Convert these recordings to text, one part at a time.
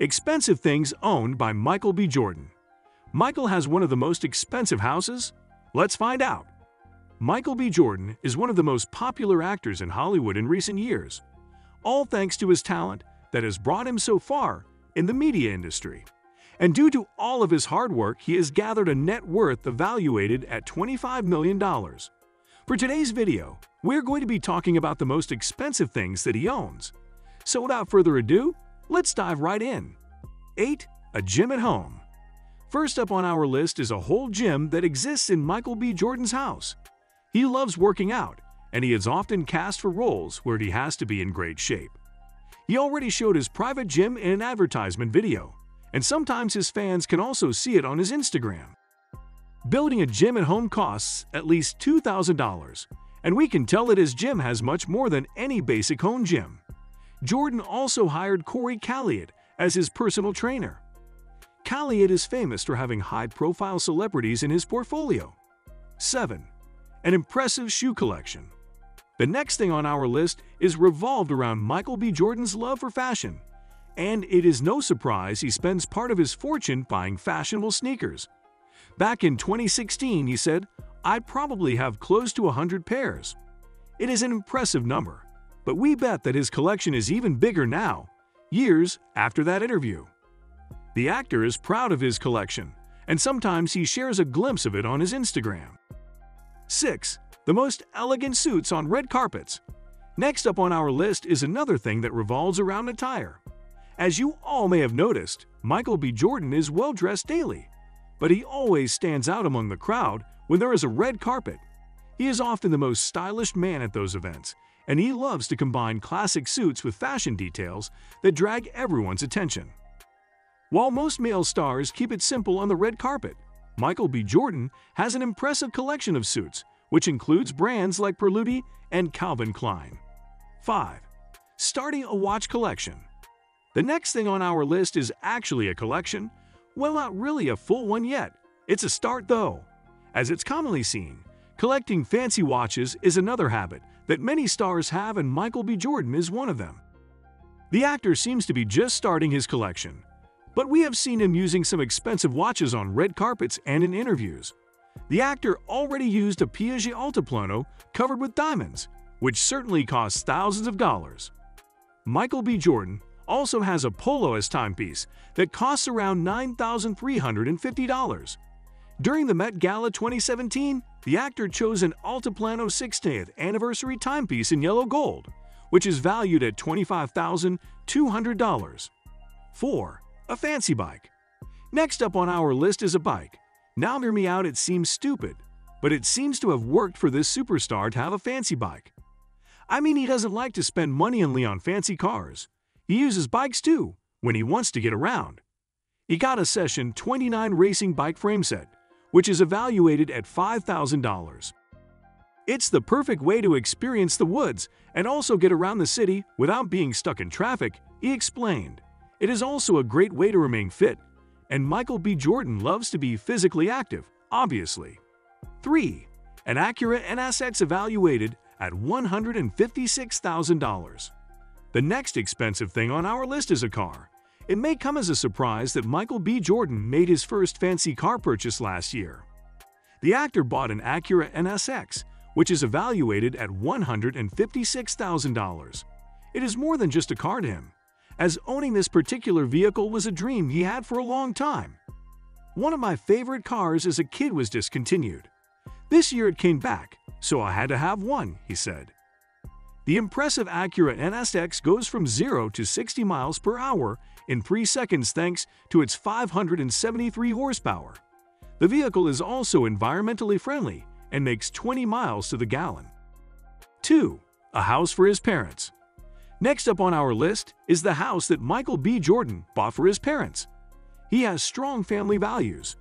Expensive things owned by Michael B. Jordan. Michael has one of the most expensive houses? Let's find out. Michael B. Jordan is one of the most popular actors in Hollywood in recent years, all thanks to his talent that has brought him so far in the media industry. And due to all of his hard work, he has gathered a net worth evaluated at $25 million. For today's video, we're going to be talking about the most expensive things that he owns. So without further ado, Let's dive right in. 8. A gym at home. First up on our list is a whole gym that exists in Michael B. Jordan's house. He loves working out, and he is often cast for roles where he has to be in great shape. He already showed his private gym in an advertisement video, and sometimes his fans can also see it on his Instagram. Building a gym at home costs at least $2,000, and we can tell that his gym has much more than any basic home gym. Jordan also hired Corey Calliet as his personal trainer. Calliot is famous for having high-profile celebrities in his portfolio. 7. An impressive shoe collection. The next thing on our list is revolved around Michael B. Jordan's love for fashion, and it is no surprise he spends part of his fortune buying fashionable sneakers. Back in 2016, he said, I'd probably have close to 100 pairs. It is an impressive number, but we bet that his collection is even bigger now, years after that interview. The actor is proud of his collection, and sometimes he shares a glimpse of it on his Instagram. 6. The most elegant suits on red carpets. Next up on our list is another thing that revolves around attire. As you all may have noticed, Michael B. Jordan is well dressed daily, but he always stands out among the crowd when there is a red carpet. He is often the most stylish man at those events, and he loves to combine classic suits with fashion details that drag everyone's attention. While most male stars keep it simple on the red carpet, Michael B. Jordan has an impressive collection of suits, which includes brands like Berluti and Calvin Klein. 5. Starting a watch collection. The next thing on our list is actually a collection. Well, not really a full one yet. It's a start though. As it's commonly seen, collecting fancy watches is another habit that many stars have and Michael B. Jordan is one of them. The actor seems to be just starting his collection, but we have seen him using some expensive watches on red carpets and in interviews. The actor already used a Piaget Altiplano covered with diamonds, which certainly costs thousands of dollars. Michael B. Jordan also has a Polo S timepiece that costs around $9,350. During the Met Gala 2017, the actor chose an Altiplano 60th anniversary timepiece in yellow gold, which is valued at $25,200. 4. A fancy bike. Next up on our list is a bike. Now hear me out, it seems stupid, but it seems to have worked for this superstar to have a fancy bike. I mean, he doesn't like to spend money only on fancy cars. He uses bikes too, when he wants to get around. He got a Session 29 racing bike frame set, which is evaluated at $5,000. It's the perfect way to experience the woods and also get around the city without being stuck in traffic, he explained. It is also a great way to remain fit, and Michael B. Jordan loves to be physically active, obviously. 3. An Acura NSX evaluated at $156,000. The next expensive thing on our list is a car, it may come as a surprise that Michael B. Jordan made his first fancy car purchase last year. The actor bought an Acura NSX, which is evaluated at $156,000. It is more than just a car to him, as owning this particular vehicle was a dream he had for a long time. One of my favorite cars as a kid was discontinued. This year it came back, so I had to have one, he said. The impressive Acura NSX goes from 0 to 60 miles per hour in 3 seconds thanks to its 573 horsepower. The vehicle is also environmentally friendly and makes 20 miles to the gallon. 2. A house for his parents. Next up on our list is the house that Michael B. Jordan bought for his parents. He has strong family values.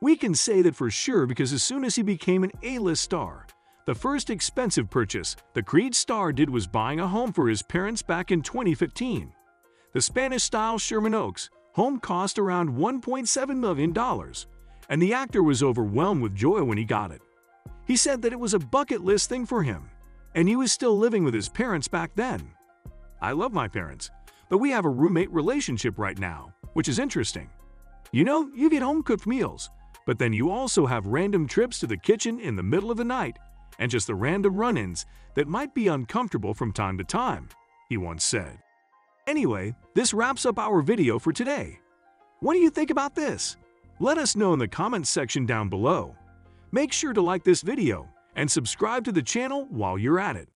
We can say that for sure because as soon as he became an A-list star, the first expensive purchase the Creed star did was buying a home for his parents back in 2015. The Spanish-style Sherman Oaks home cost around $1.7 million, and the actor was overwhelmed with joy when he got it. He said that it was a bucket list thing for him, and he was still living with his parents back then. I love my parents, but we have a roommate relationship right now, which is interesting. You know, you get home-cooked meals, but then you also have random trips to the kitchen in the middle of the night and just the random run-ins that might be uncomfortable from time to time, he once said. Anyway, this wraps up our video for today. What do you think about this? Let us know in the comments section down below. Make sure to like this video and subscribe to the channel while you're at it.